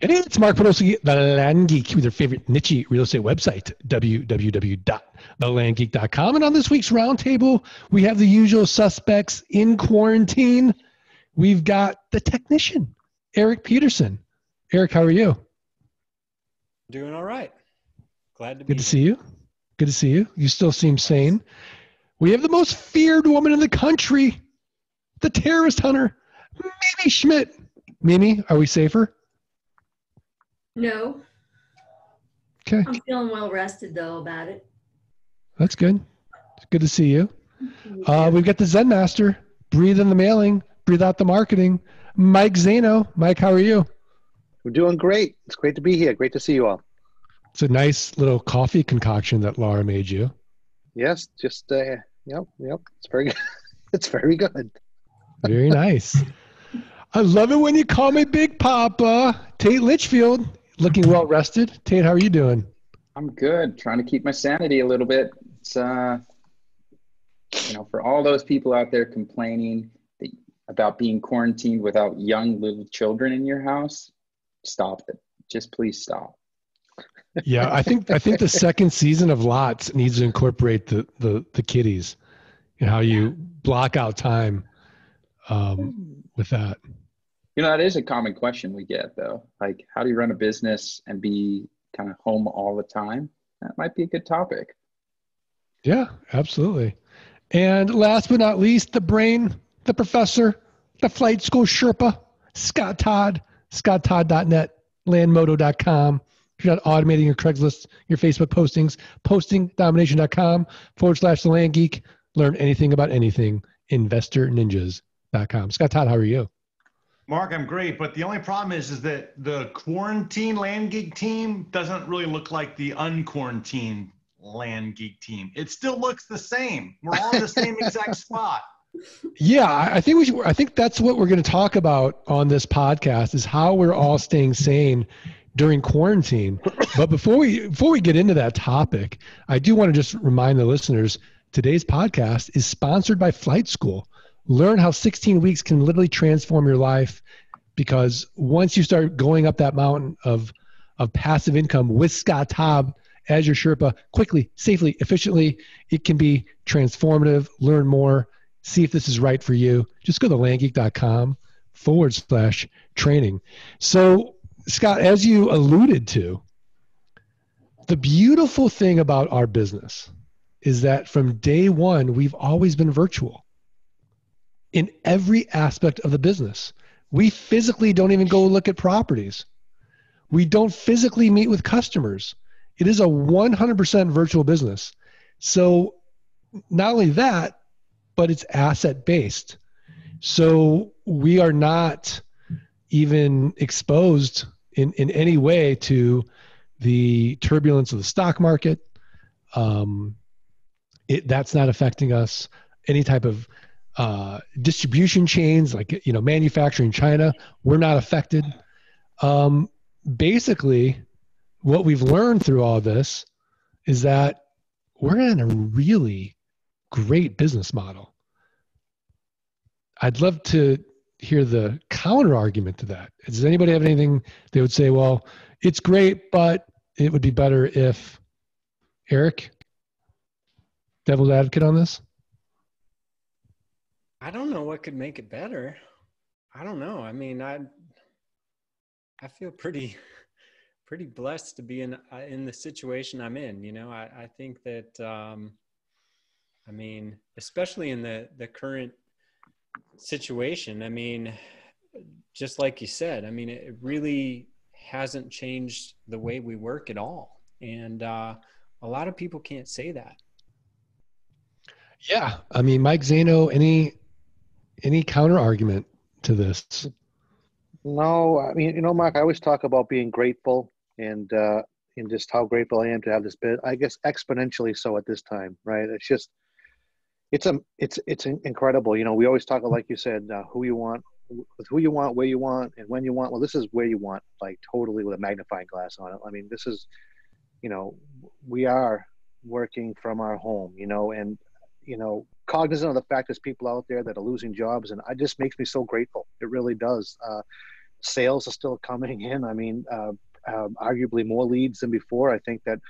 And it's Mark Podolsky, the Land Geek, with your favorite niche real estate website, www.thelandgeek.com. And on this week's roundtable, we have the usual suspects in quarantine. We've got the technician, Eric Peterson. Eric, how are you? Doing all right. Glad to be Good to see you. Good to see you. You still seem sane. We have the most feared woman in the country, the terrorist hunter, Mimi Schmidt. Mimi, are we safer? No. Okay. I'm feeling well rested though about it. That's good. It's good to see you. Uh, we've got the Zen Master. Breathe in the mailing, breathe out the marketing. Mike Zaino. Mike, how are you? We're doing great. It's great to be here. Great to see you all. It's a nice little coffee concoction that Laura made you. Yes, just uh, yep, yep. It's very good. it's very good. very nice. I love it when you call me Big Papa. Tate Litchfield, looking well rested. Tate, how are you doing? I'm good. Trying to keep my sanity a little bit. It's uh, you know, for all those people out there complaining about being quarantined without young little children in your house, stop it. Just please stop. yeah, I think I think the second season of Lots needs to incorporate the the the kiddies and how you block out time um, with that. You know, that is a common question we get though. Like, how do you run a business and be kind of home all the time? That might be a good topic. Yeah, absolutely. And last but not least, the brain, the professor, the flight school Sherpa, Scott Todd, scotttodd.net, landmodo.com. If you're not automating your Craigslist, your Facebook postings, postingdomination.com forward slash the land geek. Learn anything about anything, investorninjas.com. Scott Todd, how are you? Mark, I'm great, but the only problem is is that the quarantine land geek team doesn't really look like the unquarantined land geek team. It still looks the same. We're all in the same exact spot. Yeah, I think we should, I think that's what we're going to talk about on this podcast is how we're all staying sane during quarantine. But before we before we get into that topic, I do want to just remind the listeners today's podcast is sponsored by Flight School. Learn how 16 weeks can literally transform your life because once you start going up that mountain of of passive income with Scott Todd as your Sherpa quickly, safely, efficiently, it can be transformative. Learn more see if this is right for you, just go to landgeek.com forward slash training. So, Scott, as you alluded to, the beautiful thing about our business is that from day one, we've always been virtual in every aspect of the business. We physically don't even go look at properties. We don't physically meet with customers. It is a 100% virtual business. So, not only that, but it's asset based. So we are not even exposed in, in any way to the turbulence of the stock market. Um, it, that's not affecting us. Any type of uh, distribution chains, like you know, manufacturing China, we're not affected. Um, basically, what we've learned through all this is that we're in a really great business model. I'd love to hear the counter argument to that. Does anybody have anything they would say, well, it's great, but it would be better if Eric, devil's advocate on this? I don't know what could make it better. I don't know. I mean, I I feel pretty pretty blessed to be in uh, in the situation I'm in. You know, I, I think that um, I mean, especially in the the current situation, I mean, just like you said, I mean, it really hasn't changed the way we work at all, and uh, a lot of people can't say that. Yeah, I mean, Mike Zaino, any any counter argument to this? No, I mean, you know, Mark, I always talk about being grateful and uh, and just how grateful I am to have this bit. I guess exponentially so at this time, right? It's just it's a it's it's incredible. You know, we always talk like you said, uh, who you want, with who you want, where you want, and when you want. Well, this is where you want, like totally with a magnifying glass on it. I mean, this is, you know, we are working from our home. You know, and you know, cognizant of the fact there's people out there that are losing jobs, and it just makes me so grateful. It really does. Uh, sales are still coming in. I mean, uh, um, arguably more leads than before. I think that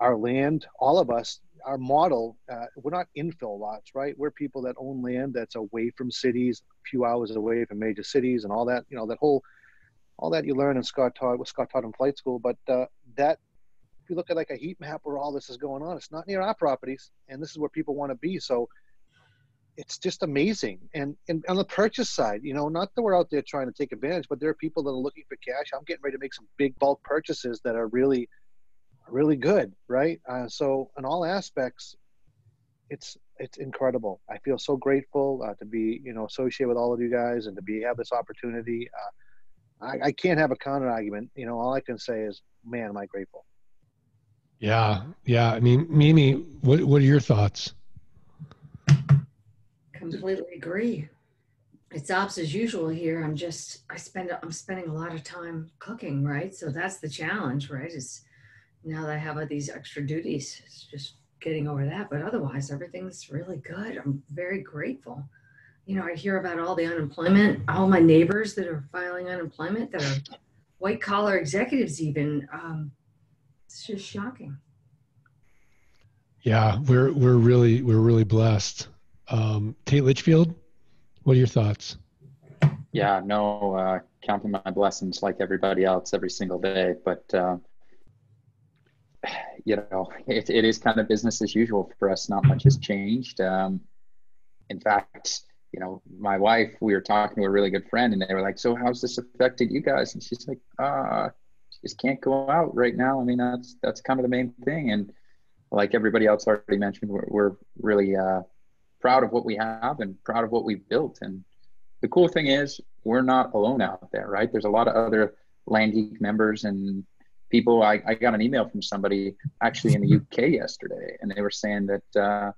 our land, all of us, our model, uh, we're not infill lots, right? We're people that own land that's away from cities, a few hours away from major cities, and all that. You know, that whole, all that you learn in Scott taught, what Scott taught in flight school. But uh, that, you look at like a heat map where all this is going on, it's not near our properties, and this is where people want to be. So it's just amazing. And, and on the purchase side, you know, not that we're out there trying to take advantage, but there are people that are looking for cash. I'm getting ready to make some big bulk purchases that are really really good, right? Uh, so in all aspects, it's it's incredible. I feel so grateful uh, to be you know associated with all of you guys and to be have this opportunity. Uh, I, I can't have a counter argument. You know, all I can say is, man, am I grateful. Yeah, yeah. I mean, Mimi, what what are your thoughts? Completely agree. It's ops as usual here. I'm just I spend I'm spending a lot of time cooking, right? So that's the challenge, right? Is now that I have these extra duties, it's just getting over that. But otherwise, everything's really good. I'm very grateful. You know, I hear about all the unemployment, all my neighbors that are filing unemployment that are white collar executives, even. Um, it's just shocking. Yeah, we're we're really we're really blessed. Um, Tate Litchfield, what are your thoughts? Yeah, no, uh, counting my blessings like everybody else every single day, but uh, you know, it, it is kind of business as usual for us. Not much has changed. Um, in fact, you know, my wife, we were talking to a really good friend and they were like, so how's this affected you guys? And she's like, uh, just can't go out right now. I mean, that's, that's kind of the main thing. And like everybody else already mentioned, we're, we're really, uh, proud of what we have and proud of what we've built. And the cool thing is we're not alone out there, right? There's a lot of other land geek members and people I, I got an email from somebody actually in the uk yesterday and they were saying that uh,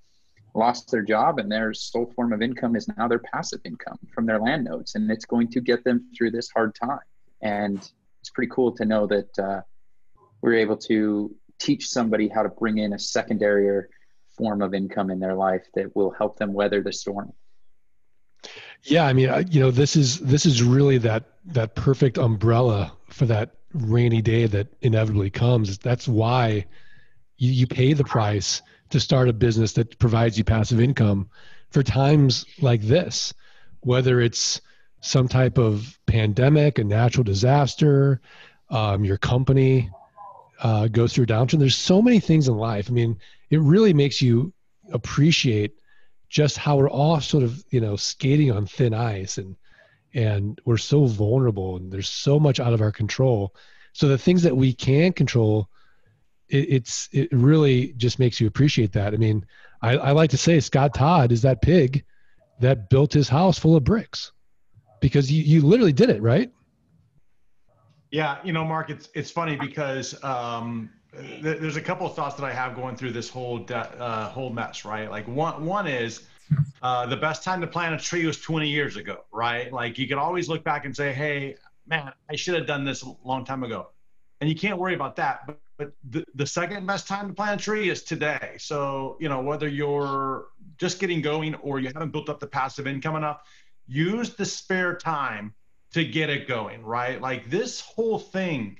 lost their job and their sole form of income is now their passive income from their land notes and it's going to get them through this hard time and it's pretty cool to know that uh, we're able to teach somebody how to bring in a secondary form of income in their life that will help them weather the storm yeah i mean you know this is this is really that that perfect umbrella for that rainy day that inevitably comes. That's why you, you pay the price to start a business that provides you passive income for times like this, whether it's some type of pandemic, a natural disaster, um, your company uh, goes through downturn. There's so many things in life. I mean, it really makes you appreciate just how we're all sort of, you know, skating on thin ice and and we're so vulnerable and there's so much out of our control so the things that we can control it, it's it really just makes you appreciate that i mean I, I like to say scott todd is that pig that built his house full of bricks because you, you literally did it right yeah you know mark it's it's funny because um, th- there's a couple of thoughts that i have going through this whole de- uh, whole mess right like one one is uh, the best time to plant a tree was 20 years ago, right? Like you could always look back and say, hey, man, I should have done this a long time ago. And you can't worry about that. But, but the, the second best time to plant a tree is today. So, you know, whether you're just getting going or you haven't built up the passive income enough, use the spare time to get it going, right? Like this whole thing,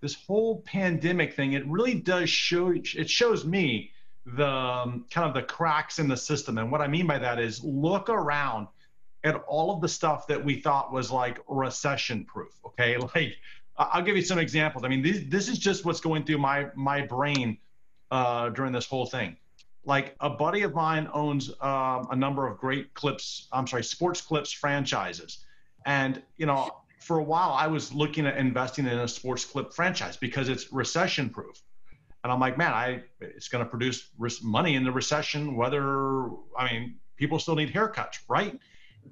this whole pandemic thing, it really does show, it shows me the um, kind of the cracks in the system. And what I mean by that is look around at all of the stuff that we thought was like recession proof. Okay, like I'll give you some examples. I mean, this, this is just what's going through my my brain uh, during this whole thing. Like a buddy of mine owns um, a number of great clips. I'm sorry, sports clips franchises, and you know, for a while I was looking at investing in a sports clip franchise because it's recession proof. And I'm like, man, I it's going to produce money in the recession. Whether I mean, people still need haircuts, right?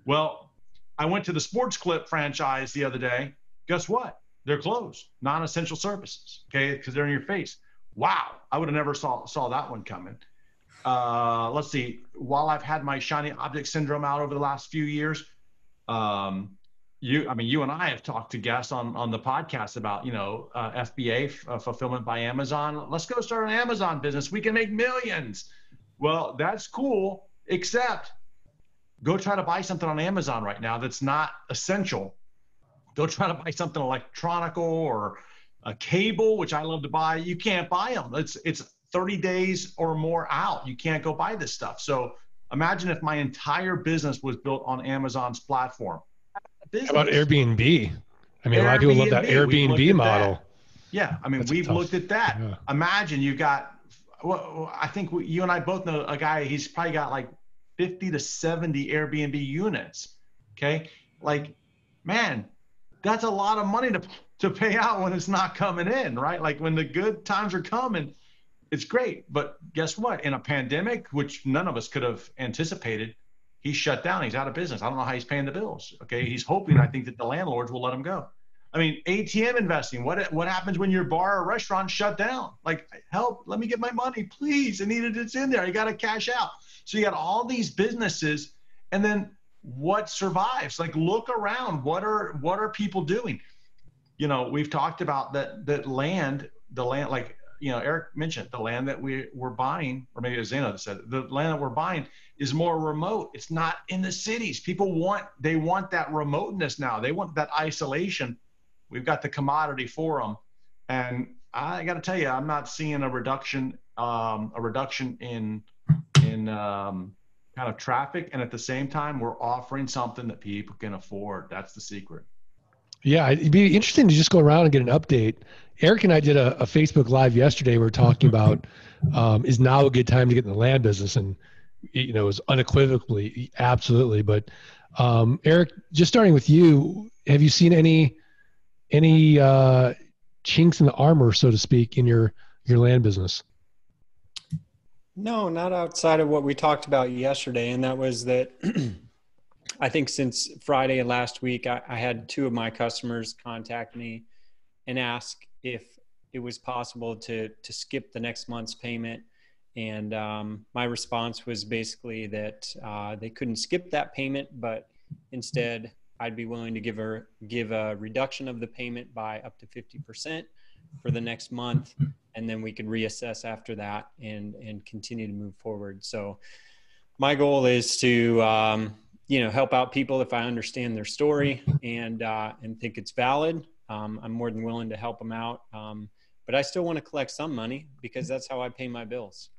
Well, I went to the Sports Clip franchise the other day. Guess what? They're closed, non-essential services. Okay, because they're in your face. Wow, I would have never saw saw that one coming. Uh, let's see. While I've had my shiny object syndrome out over the last few years, um, you i mean you and i have talked to guests on on the podcast about you know uh, fba uh, fulfillment by amazon let's go start an amazon business we can make millions well that's cool except go try to buy something on amazon right now that's not essential they'll try to buy something electronical or a cable, which I love to buy. You can't buy them. It's it's 30 days or more out. You can't go buy this stuff. So imagine if my entire business was built on Amazon's platform. How about Airbnb? I mean, Airbnb, a lot of people love that Airbnb model. That. Yeah, I mean, That's we've looked at that. Yeah. Imagine you've got. Well, I think we, you and I both know a guy. He's probably got like 50 to 70 Airbnb units. Okay, like, man, that's a lot of money to to pay out when it's not coming in, right? Like when the good times are coming, it's great. But guess what? In a pandemic, which none of us could have anticipated, he's shut down. He's out of business. I don't know how he's paying the bills. Okay, he's hoping. I think that the landlords will let him go. I mean, ATM investing. What what happens when your bar or restaurant shut down? Like, help! Let me get my money, please. I need it. It's in there. I got to cash out. So you got all these businesses, and then what survives? Like, look around. What are what are people doing? You know, we've talked about that that land, the land, like you know, Eric mentioned the land that we we're buying, or maybe Zeno said the land that we're buying is more remote. It's not in the cities. People want they want that remoteness now. They want that isolation We've got the commodity for them, and I got to tell you, I'm not seeing a reduction, um, a reduction in in um, kind of traffic, and at the same time, we're offering something that people can afford. That's the secret. Yeah, it'd be interesting to just go around and get an update. Eric and I did a, a Facebook Live yesterday. We were talking about um, is now a good time to get in the land business, and you know, it was unequivocally absolutely. But um, Eric, just starting with you, have you seen any any uh, chinks in the armor, so to speak, in your your land business? No, not outside of what we talked about yesterday, and that was that. I think since Friday last week, I, I, had two of my customers contact me and ask if it was possible to to skip the next month's payment. And um, my response was basically that uh, they couldn't skip that payment, but instead I'd be willing to give her give a reduction of the payment by up to 50% for the next month and then we could reassess after that and and continue to move forward so my goal is to um, you know help out people if i understand their story and uh, and think it's valid. Um, i'm more than willing to help them out. Um, but i still want to collect some money because that's how i pay my bills.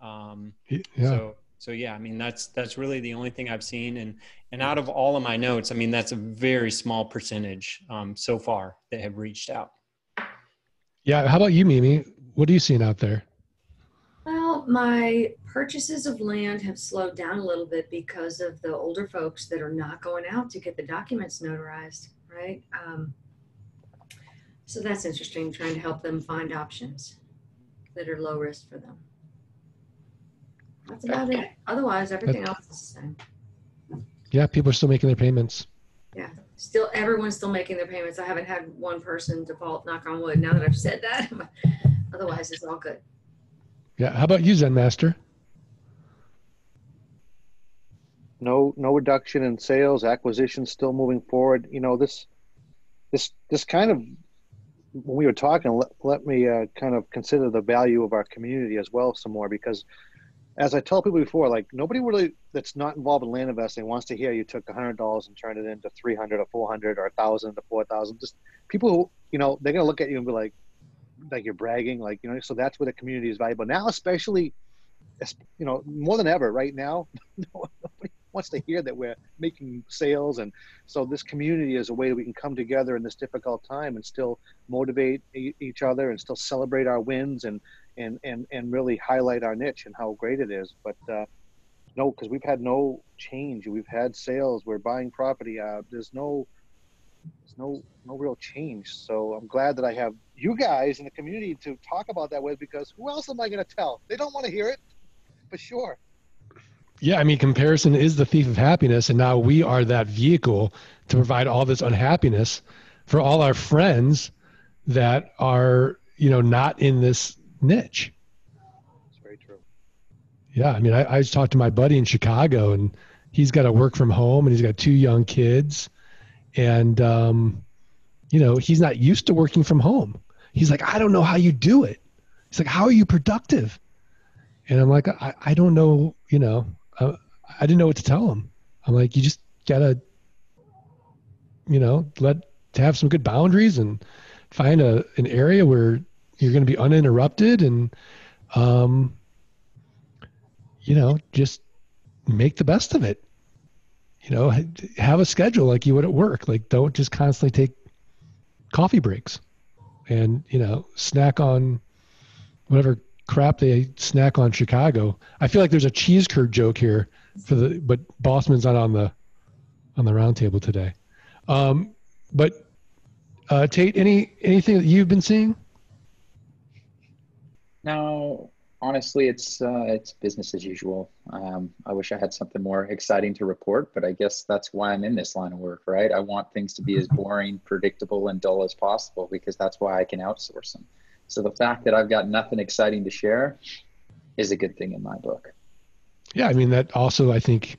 Um, yeah. so so yeah i mean that's that's really the only thing i've seen. And and out of all of my notes i mean that's a very small percentage um, so far that have reached out. Yeah how about you mimi? What are you seeing out there my purchases of land have slowed down a little bit because of the older folks that are not going out to get the documents notarized right um, so that's interesting trying to help them find options that are low risk for them that's about it. Otherwise, everything else is the same. Yeah, people are still making their payments. Yeah, still everyone's still making their payments. I haven't had one person default. Knock on wood. Now that I've said that, otherwise it's all good. Yeah. How about you, Zen Master? No, no reduction in sales. Acquisitions still moving forward. You know this, this, this kind of when we were talking, let, let me uh, kind of consider the value of our community as well some more because as I tell people before, like nobody really that's not involved in land investing wants to hear you took hundred dollars and turned it into three hundred or four hundred or thousand to four thousand. Just people who you know they're gonna look at you and be like, like you're bragging, like you know. So that's where the community is valuable now, especially, you know, more than ever right now. nobody wants to hear that we're making sales, and so this community is a way that we can come together in this difficult time and still motivate each other and still celebrate our wins and and and and really highlight our niche and how great it is. But uh, no, because we've had no change. We've had sales. We're buying property. Uh, there's no there's no no real change. So I'm glad that I have you guys in the community to talk about that with because who else am I going to tell? They don't want to hear it, for sure. Yeah, I mean, comparison is the thief of happiness, and now we are that vehicle to provide all this unhappiness for all our friends that are, you know, not in this niche. That's very true. Yeah, I mean, I, I just talked to my buddy in Chicago, and he's got to work from home, and he's got two young kids, and um, you know, he's not used to working from home. He's like, I don't know how you do it. He's like, how are you productive? And I'm like, I, I don't know, you know, I, I didn't know what to tell him. I'm like, you just gotta, you know, let to have some good boundaries and find a an area where you're going to be uninterrupted and um you know just make the best of it you know have a schedule like you would at work like don't just constantly take coffee breaks and you know snack on whatever crap they snack on chicago. I feel like there's a cheese curd joke here for the but bossman's not on the on the roundtable today. Um but uh tate any anything that you've been seeing? No, honestly, it's uh, it's business as usual. Um, I wish I had something more exciting to report, but I guess that's why I'm in this line of work, right? I want things to be as boring, predictable, and dull as possible because that's why I can outsource them. So the fact that I've got nothing exciting to share is a good thing in my book. yeah i mean that also i think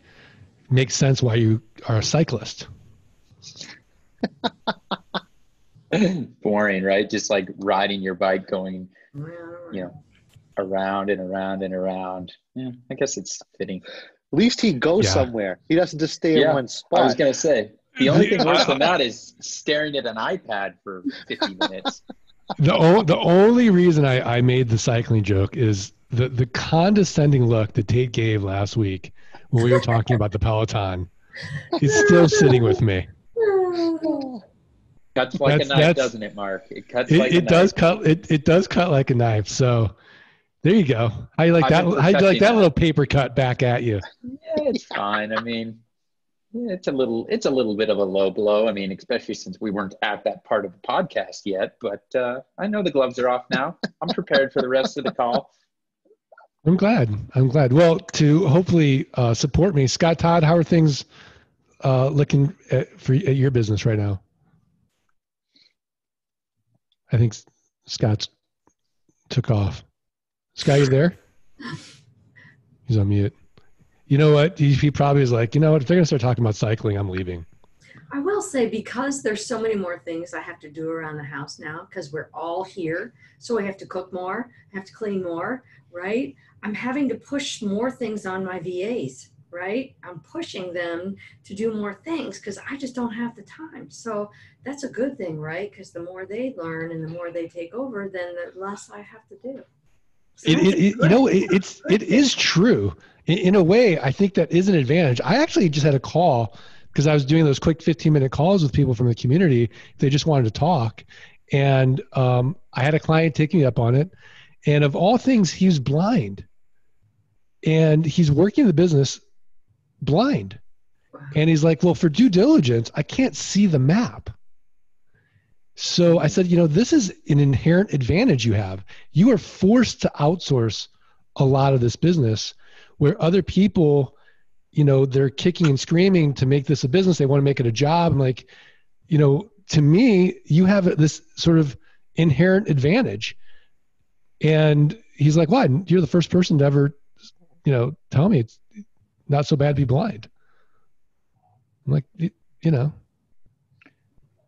makes sense why you are a cyclist boring, right? Just like riding your bike, going you know around and around and around. Yeah, I guess it's fitting. At least he goes Yeah. somewhere. He doesn't just stay Yeah, in one spot. I was gonna say the only thing worse than that is staring at an iPad for 50 minutes. the o- the only reason I, I made the cycling joke is the the condescending look that Tate gave last week when we were talking about the Peloton is still sitting with me. Cuts like That's- a knife, doesn't it, Mark? It cuts It, like a it does cut it, it does cut like a knife. So there you go. How you like I've that? How you like that that. little paper cut back at you? Yeah, it's fine. I mean, it's a little, it's a little bit of a low blow. I mean, especially since we weren't at that part of the podcast yet. But uh, I know the gloves are off now. I'm prepared for the rest of the call. I'm glad. I'm glad. Well, to hopefully uh, support me, Scott Todd, how are things uh, looking at, for at your business right now? I think Scott's took off. Scott, you there? He's on mute. You know what? He, he probably is like, you know what? If they're gonna start talking about cycling, I'm leaving. I will say because there's so many more things I have to do around the house now because we're all here. So I have to cook more, I have to clean more, right? I'm having to push more things on my VAs, right? I'm pushing them to do more things because I just don't have the time. So that's a good thing, right? Because the more they learn and the more they take over, then the less I have to do. It, it, you know, it, it's it is true. In, in a way, I think that is an advantage. I actually just had a call because I was doing those quick 15 minute calls with people from the community. They just wanted to talk, and um, I had a client take me up on it. And of all things, he's blind, and he's working the business blind. And he's like, "Well, for due diligence, I can't see the map." So I said, "You know, this is an inherent advantage you have. You are forced to outsource a lot of this business where other people, you know, they're kicking and screaming to make this a business. They want to make it a job. I'm like, you know, to me, you have this sort of inherent advantage." And he's like, "Why? You're the first person to ever, you know, tell me it's not so bad to be blind." I'm like, you know,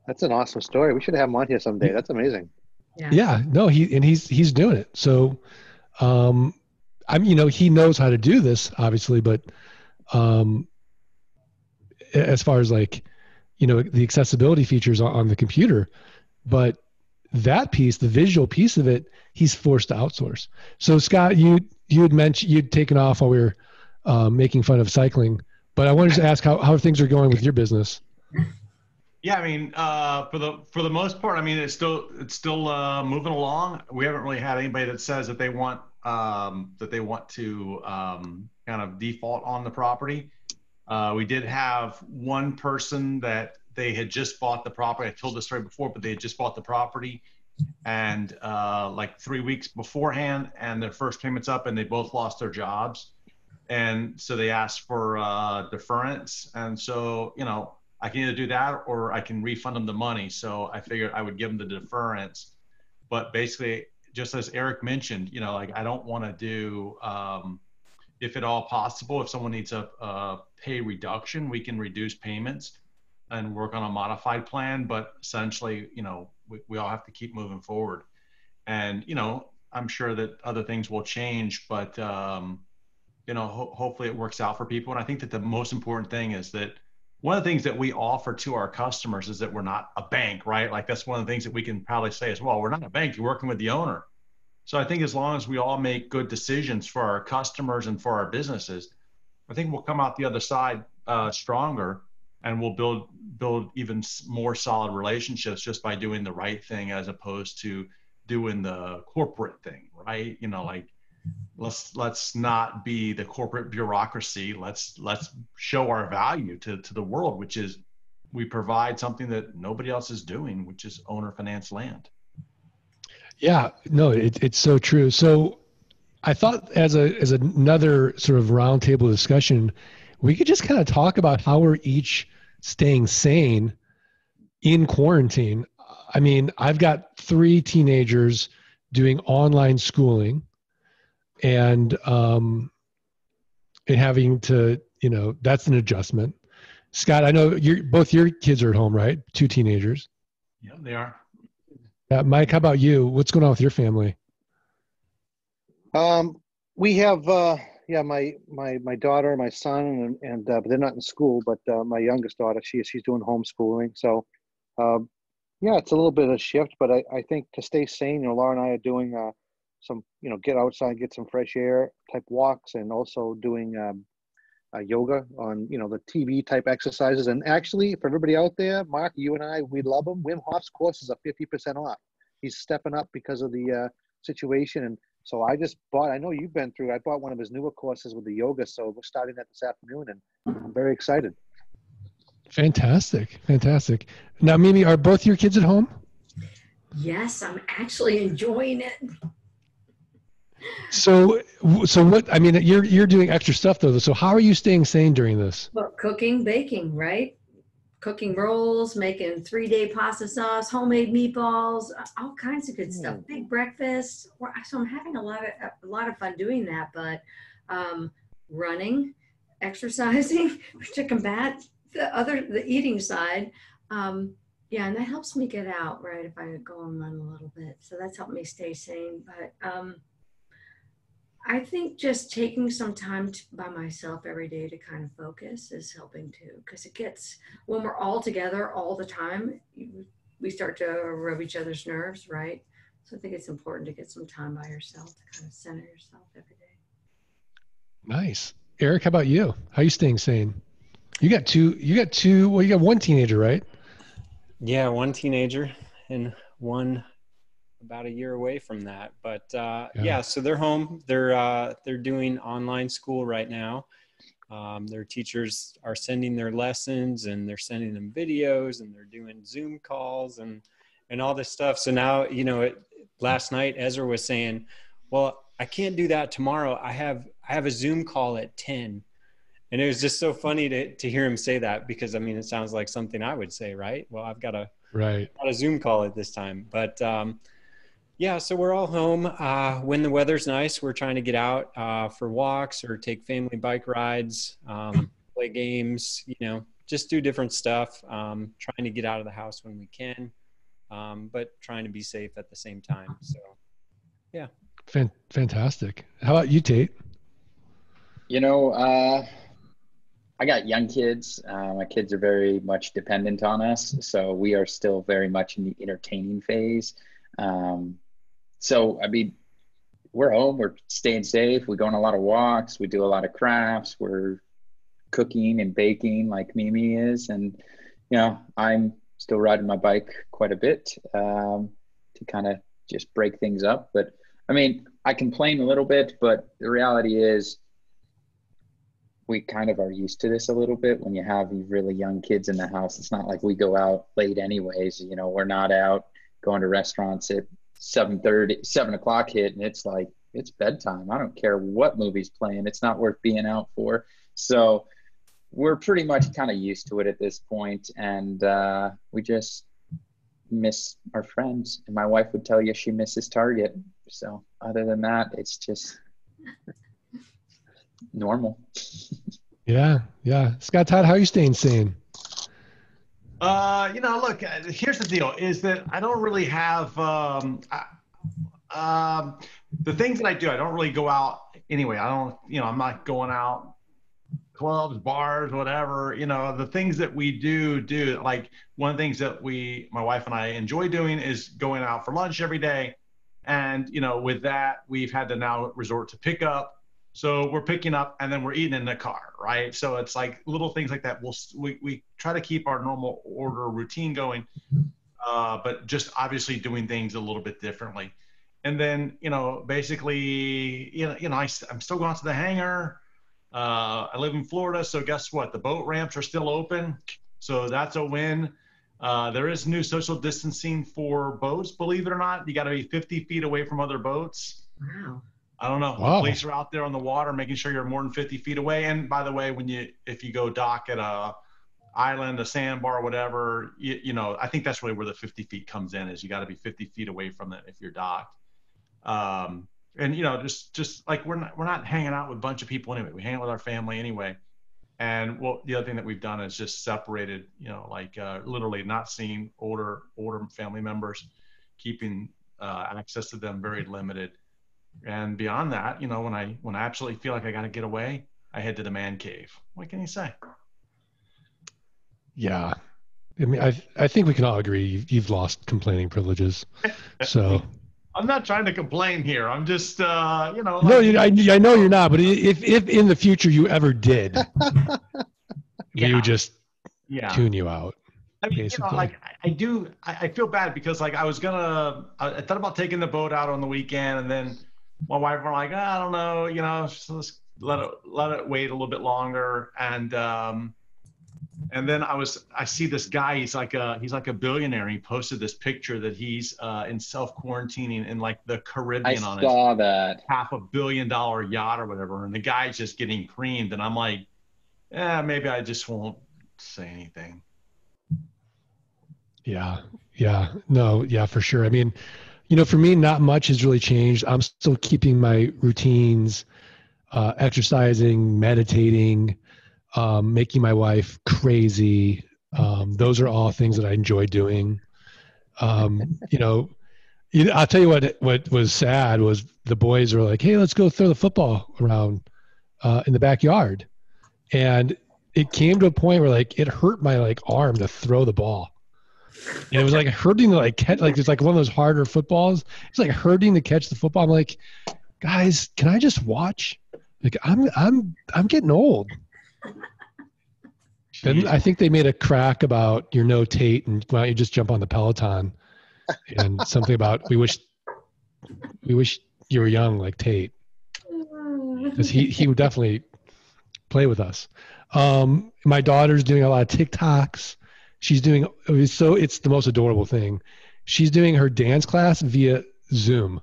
That's an awesome story. We should have him on here someday. That's amazing. yeah yeah no he and he's he's doing it so um i'm you know he knows how to do this obviously but um as far as like you know the accessibility features on, on the computer but that piece the visual piece of it he's forced to outsource so scott you you had mentioned you'd taken off while we were um, making fun of cycling but i wanted to ask how, how things are going with your business Yeah, I mean, uh, for the for the most part, I mean, it's still it's still uh, moving along. We haven't really had anybody that says that they want um, that they want to um, kind of default on the property. Uh, we did have one person that they had just bought the property. I told the story before, but they had just bought the property, and uh, like three weeks beforehand, and their first payment's up, and they both lost their jobs, and so they asked for uh, deference, and so you know. I can either do that or I can refund them the money. So I figured I would give them the deference. But basically, just as Eric mentioned, you know, like I don't want to do, um, if at all possible, if someone needs a, a pay reduction, we can reduce payments and work on a modified plan. But essentially, you know, we, we all have to keep moving forward. And, you know, I'm sure that other things will change, but, um, you know, ho- hopefully it works out for people. And I think that the most important thing is that one of the things that we offer to our customers is that we're not a bank, right? Like that's one of the things that we can probably say as well. We're not a bank. You're working with the owner. So I think as long as we all make good decisions for our customers and for our businesses, I think we'll come out the other side uh, stronger, and we'll build build even more solid relationships just by doing the right thing as opposed to doing the corporate thing, right? You know, like let's let's not be the corporate bureaucracy. Let's let's show our value to to the world which is we provide something that nobody else is doing which is owner finance land. Yeah no it, it's so true. So i thought as a as another sort of roundtable discussion we could just kind of talk about how we're each staying sane in quarantine. I mean i've got three teenagers doing online schooling and um, and having to, you know, that's an adjustment. Scott, I know you both your kids are at home, right? Two teenagers. Yeah, they are. Yeah, Mike, how about you? What's going on with your family? Um, we have, uh, yeah, my my my daughter, my son, and and uh, they're not in school, but uh, my youngest daughter, she she's doing homeschooling. So, um, yeah, it's a little bit of a shift, but I, I think to stay sane, you know, Laura and I are doing uh, some you know get outside get some fresh air type walks and also doing um, uh, yoga on you know the tv type exercises. And actually for everybody out there mark you and i we love him. Wim hof's courses are 50% off. He's stepping up because of the uh, situation. And so i just bought i know you've been through i bought one of his newer courses with the yoga. So we're starting that this afternoon and i'm very excited. Fantastic. Fantastic. Now mimi are both your kids at home? Yes i'm actually enjoying it so, so what? I mean, you're you're doing extra stuff though. So, how are you staying sane during this? Well, cooking, baking, right? Cooking rolls, making three day pasta sauce, homemade meatballs, all kinds of good stuff. Big breakfast. So I'm having a lot of a lot of fun doing that. But um, running, exercising to combat the other the eating side. Um, yeah, and that helps me get out, right? If I go and run a little bit, so that's helped me stay sane. But um, I think just taking some time to, by myself every day to kind of focus is helping too. Because it gets, when we're all together all the time, we start to rub each other's nerves, right? So I think it's important to get some time by yourself to kind of center yourself every day. Nice. Eric, how about you? How are you staying sane? You got two, you got two, well, you got one teenager, right? Yeah, one teenager and one about a year away from that. But uh, yeah. yeah. so they're home. They're uh, they're doing online school right now. Um, their teachers are sending their lessons and they're sending them videos and they're doing Zoom calls and and all this stuff. So now you know, it, last night Ezra was saying, "Well, I can't do that tomorrow. I have I have a Zoom call at 10." And it was just so funny to, to hear him say that because I mean it sounds like something I would say, right? Well, I've got a right got a Zoom call at this time, but um, yeah, so we're all home. Uh, when the weather's nice, we're trying to get out uh, for walks or take family bike rides, um, play games, you know, just do different stuff. Um, trying to get out of the house when we can, um, but trying to be safe at the same time. So, yeah. Fantastic. How about you, Tate? You know, uh, I got young kids. Uh, my kids are very much dependent on us, so we are still very much in the entertaining phase. Um, so I mean, we're home, we're staying safe, we go on a lot of walks, we do a lot of crafts, we're cooking and baking like Mimi is, and you know, I'm still riding my bike quite a bit um, to kind of just break things up. But I mean, I complain a little bit, but the reality is we kind of are used to this a little bit when you have really young kids in the house. It's not like we go out late anyways. You know, we're not out going to restaurants at 7.30 7 o'clock hit and it's like it's bedtime. I don't care what movie's playing. It's not worth being out for. So we're pretty much kind of used to it at this point and uh, we just miss our friends. And my wife would tell you she misses target. So other than that it's just normal. Yeah yeah. Scott todd how are you staying sane uh, you know, look, uh, here's the deal: is that I don't really have um, I, um, the things that I do. I don't really go out anyway. I don't, you know, I'm not going out clubs, bars, whatever, you know, the things that we do, do like one of the things that we, my wife and I enjoy doing is going out for lunch every day. And, you know, with that, we've had to now resort to pick up. So we're picking up and then we're eating in the car, right? So it's like little things like that. We'll, we, we try to keep our normal order routine going, uh, but just obviously doing things a little bit differently. And then, you know, basically, you know, you know, I, I'm still going to the hangar. Uh, I live in Florida, so guess what? The boat ramps are still open, so that's a win. Uh, there is new social distancing for boats, believe it or not. You got to be 50 feet away from other boats. Wow. I don't know. Wow. The police are out there on the water, making sure you're more than 50 feet away. And by the way, when you if you go dock at a island, a sandbar, whatever, you, you know, I think that's really where the 50 feet comes in. Is you got to be 50 feet away from it if you're docked. Um, and you know, just just like we're not we're not hanging out with a bunch of people anyway. We hang out with our family anyway. And well, the other thing that we've done is just separated, you know, like uh, literally not seeing older older family members, keeping uh, access to them very limited. And beyond that, you know, when I when I absolutely feel like I got to get away, I head to the man cave. What can you say? Yeah. I mean, I I think we can all agree you've, you've lost complaining privileges. So I'm not trying to complain here. I'm just, uh, you know. no, you, I I know you're not. But if if in the future you ever did, we Yeah. would just yeah. tune you out. I mean, you know, like I, I do, I, I feel bad because like I was gonna, I, I thought about taking the boat out on the weekend, and then my wife were like, "Ah, I don't know, you know, so let's let it let it wait a little bit longer, and um, and then I was, I see this guy, he's like a, he's like a billionaire. He posted this picture that he's uh, in self quarantining in like the I Caribbean on his saw that. half a billion dollar yacht or whatever, and the guy's just getting creamed, and I'm like, yeah, maybe I just won't say anything. Yeah. Yeah. No, yeah, for sure. I mean, you know, for me, not much has really changed. I'm still keeping my routines, uh, exercising, meditating, um, making my wife crazy. Um, those are all things that I enjoy doing. Um, you know, I'll tell you what, what was sad was the boys were like, Hey, let's go throw the football around, uh, in the backyard. And it came to a point where like, it hurt my like arm to throw the ball. And it was like hurting to like catch like it's like one of those harder footballs. It's like hurting to catch the football. I'm like, guys, can I just watch? Like I'm I'm I'm getting old. Then I think they made a crack about you're no Tate and why don't you just jump on the Peloton and something about we wish we wish you were young like Tate because he he would definitely play with us. Um, my daughter's doing a lot of TikToks. She's doing so it's the most adorable thing. She's doing her dance class via Zoom.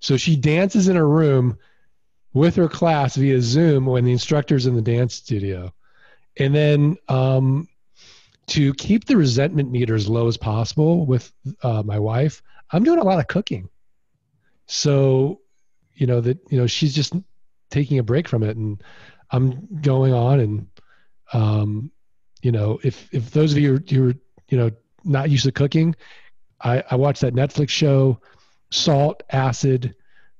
So she dances in her room with her class via Zoom when the instructor's in the dance studio. And then um, to keep the resentment meter as low as possible with uh, my wife, I'm doing a lot of cooking. So, you know, that, you know, she's just taking a break from it and I'm going on and, um, you know, if, if those of you who are, you know, not used to cooking, I, I watched that Netflix show, salt, acid,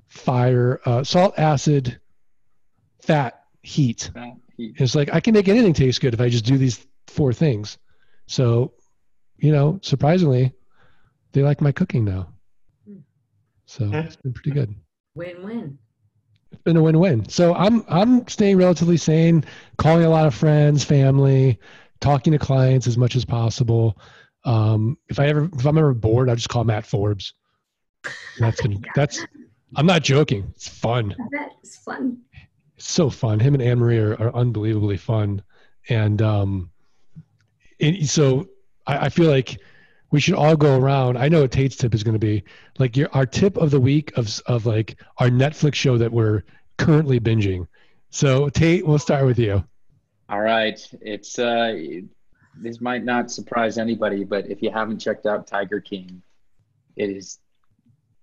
fire, uh, salt, acid, fat, heat. That he- It's like I can make anything taste good if I just do these four things. So, you know, surprisingly, they like my cooking now. So it's been pretty good. Win-win. It's been a win-win. So I'm I'm staying relatively sane, calling a lot of friends, family, talking to clients as much as possible. Um, if I ever if I'm ever bored, I just call Matt Forbes. That's been that's I'm not joking. It's fun. It's fun. It's so fun. Him and Anne Marie are, are unbelievably fun, and um, and so I, I feel like we should all go around. I know what Tate's tip is going to be like your our tip of the week of of like our Netflix show that we're currently binging. So Tate, we'll start with you. All right. It's uh this might not surprise anybody, but if you haven't checked out Tiger King, it is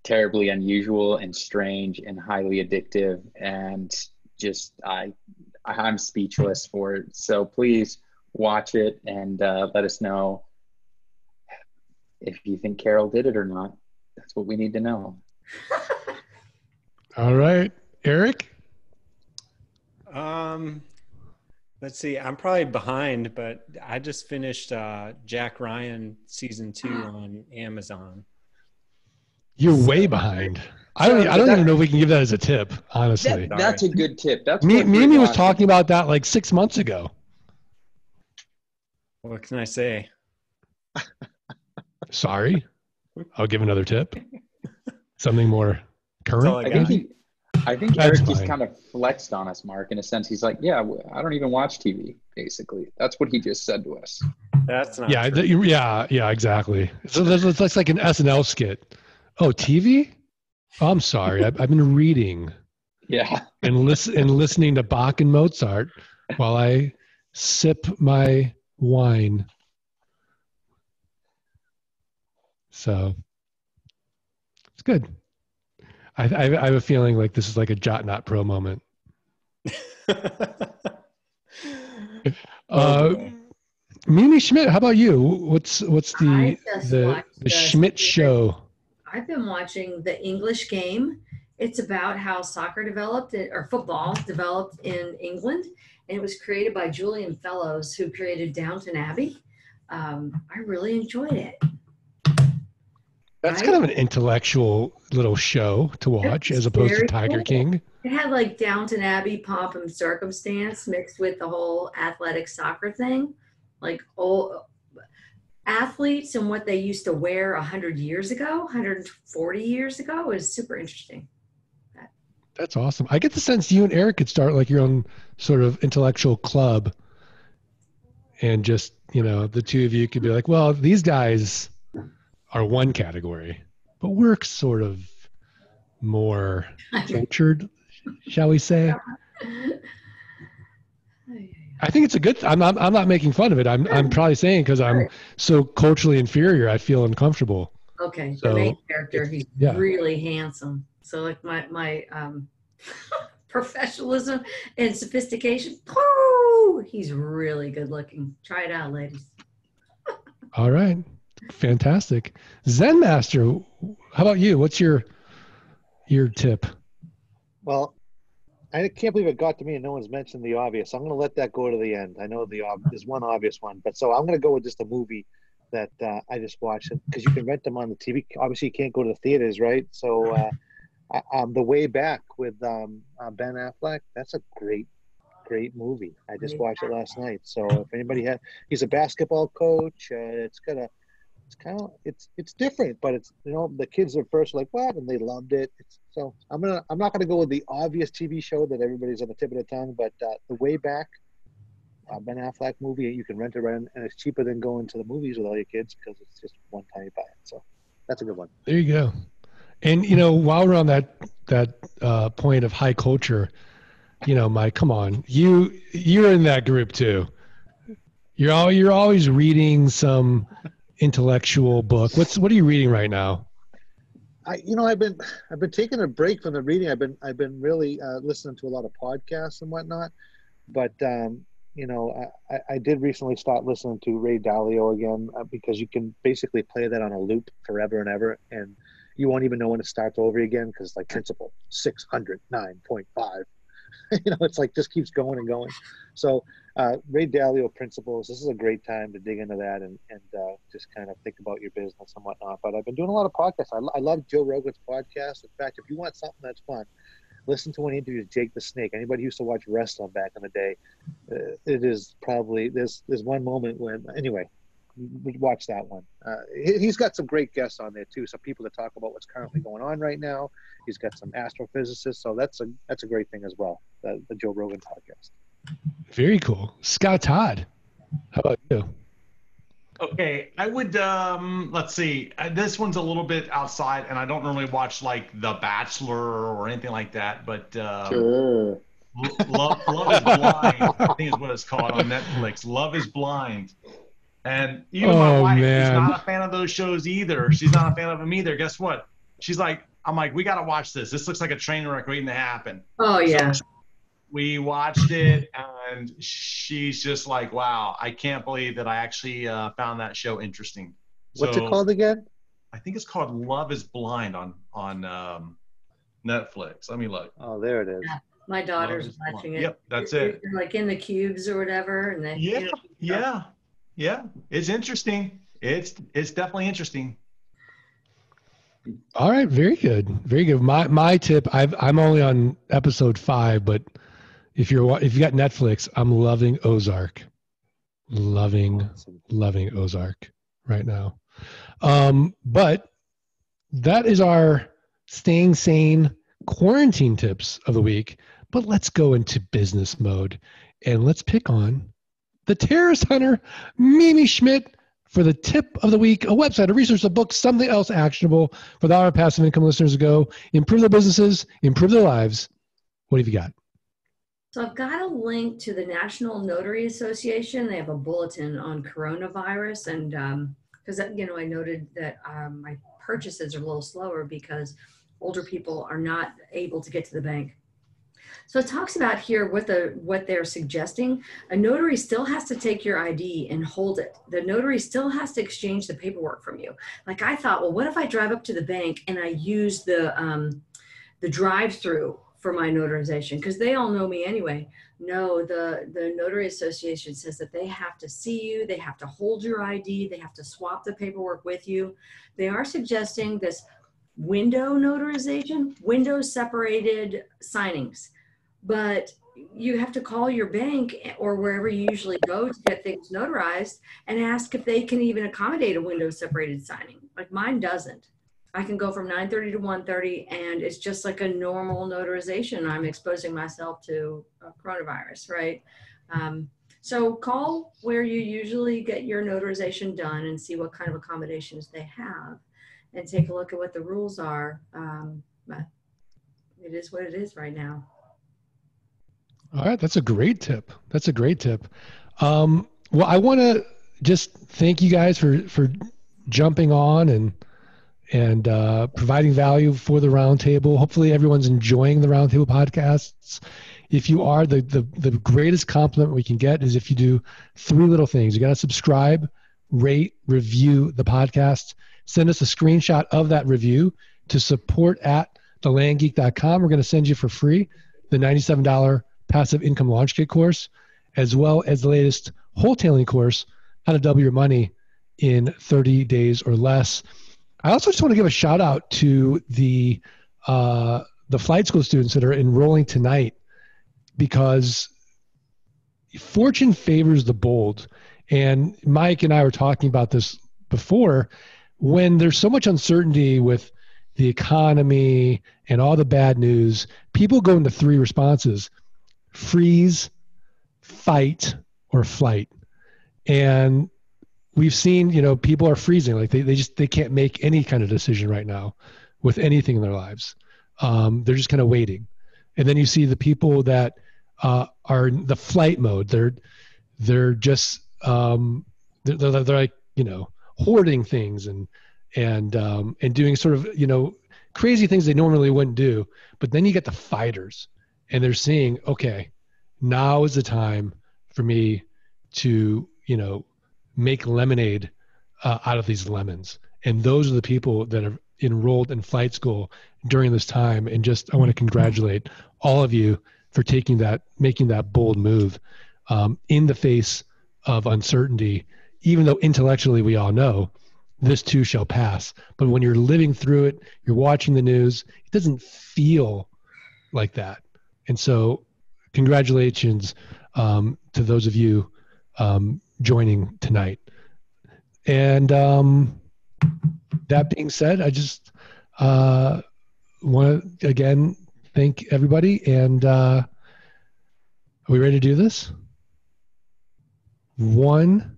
terribly unusual and strange and highly addictive and just I I'm speechless for it. So please watch it and uh, let us know if you think Carol did it or not. That's what we need to know. All right, Eric. Um, Let's see. I'm probably behind, but I just finished uh, Jack Ryan season two on Amazon. You're way behind. I don't. So, I don't that- even know if we can give that as a tip. Honestly, That, that's a good tip. That's Me, worth Mimi was rewatching. talking about that like six months ago. What can I say? Sorry, I'll give another tip. Something more current. I I think he, I think That's Eric just kind of flexed on us, Mark, in a sense. He's like, "Yeah, I don't even watch TV." Basically, that's what he just said to us. That's not. Yeah, true. th- yeah, yeah, exactly. So that's, looks like, like an SNL skit. Oh, TV? Oh, I'm sorry. I've, I've been reading Yeah, and listen and listening to Bach and Mozart while I sip my wine. So it's good. I, I, I have a feeling like this is like a Jot Not Pro moment. Uh. Mimi Schmidt, how about you? What's what's the I the, watched the the Schmidt show? I've been watching the English game. It's about how soccer developed it, or football developed in England, and it was created by Julian Fellowes, who created Downton Abbey. Um, I really enjoyed it. That's kind of an intellectual little show to watch as opposed to Tiger cool. King. It had like Downton Abbey pomp and circumstance mixed with the whole athletic soccer thing, like old athletes and what they used to wear 100 years ago, 140 years ago is super interesting. That's awesome. I get the sense you and Eric could start like your own sort of intellectual club and just, you know, the two of you could be like, well, these guys are one category, but we're sort of more cultured, shall we say? I think it's a good. I'm not. I'm not making fun of it. I'm. I'm probably saying because I'm so culturally inferior. I feel uncomfortable. Okay, So, the main character, he's yeah. really handsome. So like my my um, professionalism and sophistication, whoo, he's really good looking. Try it out, ladies. All right, fantastic. Zen Master, how about you? What's your your tip? Well, I can't believe it got to me and no one's mentioned the obvious. I'm going to let that go to the end. I know the ob- there's one obvious one, but so I'm going to go with just a movie that uh, I just watched because you can rent them on the TV. Obviously, you can't go to the theaters, right? So, uh, I- um, the way back with um, uh, Ben Affleck, that's a great, great movie. I just watched it last night. So if anybody had, he's a basketball coach. Uh, it's got a it's kind of it's it's different, but it's you know the kids at first were like what, and they loved it. It's, so I'm gonna I'm not gonna go with the obvious TV show that everybody's on the tip of the tongue, but uh, the way back uh, Ben Affleck movie you can rent it right, and it's cheaper than going to the movies with all your kids because it's just one time you buy it. So that's a good one. There you go. And you know, while we're on that that uh, point of high culture, you know, Mike, come on, you you're in that group too. You're all you're always reading some intellectual book. What's what are you reading right now? I you know I've been I've been taking a break from the reading. I've been I've been really uh, listening to a lot of podcasts and whatnot, but um, you know I, I- did recently start listening to Ray Dalio again uh, because you can basically play that on a loop forever and ever, and you won't even know when it starts over again because like principle six hundred nine point five. you know, it's like just keeps going and going. So, uh, Ray Dalio principles. This is a great time to dig into that and and uh, just kind of think about your business and whatnot. But I've been doing a lot of podcasts. I, I love Joe Rogan's podcast. In fact, if you want something that's fun, listen to when he interviews Jake the Snake. Anybody who used to watch wrestling back in the day, uh, it is probably there's there's one moment when anyway. Watch that one. Uh, he- he's got some great guests on there too. Some people that talk about what's currently going on right now. He's got some astrophysicists, so that's a that's a great thing as well. The, the Joe Rogan podcast. Very cool. Scott Todd. How about you? Okay, I would. Um, let's see. Uh, This one's a little bit outside, and I don't normally watch like The Bachelor or anything like that. But um, Sure. Love, Love is Blind, I think is what it's called on Netflix. Love is Blind. And even my Oh, wife man. is not a fan of those shows either. She's not a fan of them either. Guess what? She's like, I'm like, we got to watch this. This looks like a train wreck waiting to happen. Oh yeah. So we watched it, and she's just like, wow, I can't believe that I actually uh, found that show interesting. What's So it called again? I think it's called Love is Blind on, on um, Netflix. Let me look. Oh, there it is. My daughter's Love is blind. watching it. Yep, that's They're- it. they're like in the cubes or whatever, and they Yeah, you know, yeah, yeah. It's interesting. It's it's definitely interesting. All right, very good, very good. My my tip, I've I'm only on episode five, but if you're if you got Netflix, I'm loving Ozark, loving Awesome. loving Ozark right now. Um, but that is our staying sane quarantine tips of the week. But let's go into business mode and let's pick on the terrorist hunter, Mimi Schmidt, for the tip of the week, a website, a resource, a book, something else actionable for the Art of Passive Income listeners to go improve their businesses, improve their lives. What have you got? So I've got a link to the National Notary Association. They have a bulletin on coronavirus, and because you know I noted that um, my purchases are a little slower because older people are not able to get to the bank. So it talks about here what the what they're suggesting. A notary still has to take your ID and hold it. The notary still has to exchange the paperwork from you. Like I thought, well, what if I drive up to the bank and I use the um, the drive-through for my notarization because they all know me anyway. No, the the notary association says that they have to see you, they have to hold your ID, they have to swap the paperwork with you. They are suggesting this window notarization, window separated signings. But you have to call your bank or wherever you usually go to get things notarized and ask if they can even accommodate a window separated signing. Like mine doesn't. I can go from 9:30 to 1:30, and it's just like a normal notarization. I'm exposing myself to uh, coronavirus, right? Um, so call where you usually get your notarization done and see what kind of accommodations they have, and take a look at what the rules are. Um, but it is what it is right now. All right, that's a great tip. That's a great tip. Um, well, I want to just thank you guys for for jumping on and and uh, providing value for the roundtable. Hopefully, everyone's enjoying the roundtable podcasts. If you are, the, the the greatest compliment we can get is if you do three little things. You got to subscribe, rate, review the podcast. Send us a screenshot of that review to support at thelandgeek.com. We're going to send you for free the $97 passive income launch kit course, as well as the latest wholetailing course, how to double your money in 30 days or less. I also just want to give a shout out to the uh, the flight school students that are enrolling tonight because fortune favors the bold. And Mike and I were talking about this before. When there's so much uncertainty with the economy and all the bad news, people go into three responses freeze, fight, or flight. And we've seen, you know, people are freezing. Like they, they just they can't make any kind of decision right now with anything in their lives. Um, they're just kind of waiting. And then you see the people that uh, are in the flight mode. They're they're just um, they're, they're, they're like you know hoarding things and and um, and doing sort of you know crazy things they normally wouldn't do. But then you get the fighters, and they're seeing okay, now is the time for me to you know make lemonade uh, out of these lemons. And those are the people that are enrolled in flight school during this time. And just I want to congratulate all of you for taking that, making that bold move um, in the face of uncertainty, even though intellectually we all know this too shall pass. But when you're living through it, you're watching the news, it doesn't feel like that. And so, congratulations um, to those of you um, joining tonight. And um, that being said, I just uh, want to again thank everybody. And uh, are we ready to do this? One,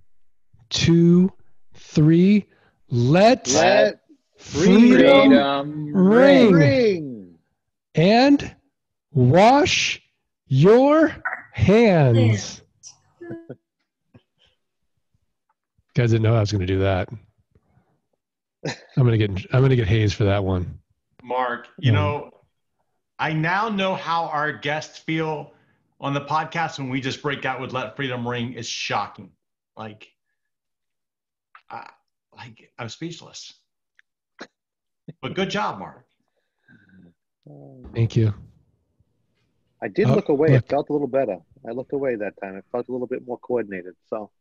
two, three. Let, Let freedom, Freedom ring. ring. and wash your hands. Guys didn't know I was going to do that. I'm going to get I'm going to get hazed for that one. Mark, you know, I now know how our guests feel on the podcast when we just break out with "Let Freedom Ring." is shocking. Like, I, like I'm speechless. But good job, Mark. Thank you. I did Oh, look away. look. It felt a little better. I looked away that time. It felt a little bit more coordinated. So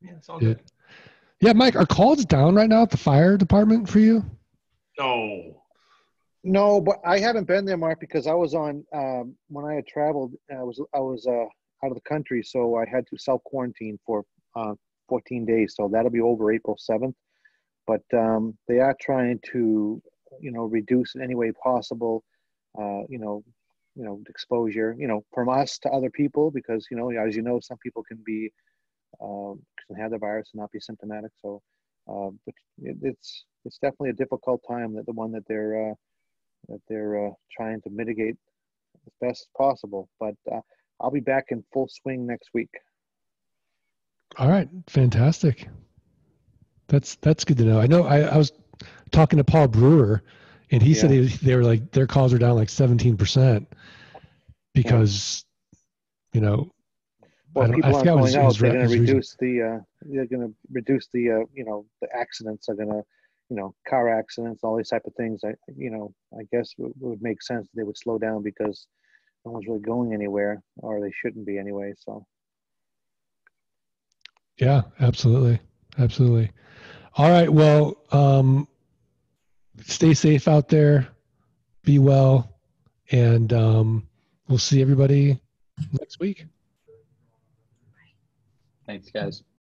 Yeah, yeah, it's all Yeah. good. Yeah, Mike, are calls down right now at the fire department for you? No. no, but I haven't been there, Mark, because I was on um, when I had traveled. I was I was uh, out of the country, so I had to self quarantine for uh, 14 days. So that'll be over April 7th. But um, they are trying to, you know, reduce in any way possible, uh, you know, you know, exposure, you know, from us to other people, because you know, as you know, some people can be um, can have the virus and not be symptomatic. So, uh, but it, it's it's definitely a difficult time that the one that they're uh, that they're uh, trying to mitigate as best as possible. But uh, I'll be back in full swing next week. All right, fantastic. That's that's good to know. I know I, I was talking to Paul Brewer, and he said they, they were like their calls are down like seventeen percent because you know Well, people aren't forgot what his- going out. They're going to reduce the. Uh, they're going to reduce the. Uh, you know, the accidents are going to. You know, car accidents, all these type of things. I, you know, I guess it would make sense they would slow down because no one's really going anywhere, or they shouldn't be anyway. So. yeah, absolutely, absolutely. All right, well, um, stay safe out there, be well, and um, we'll see everybody next week. Thanks, guys.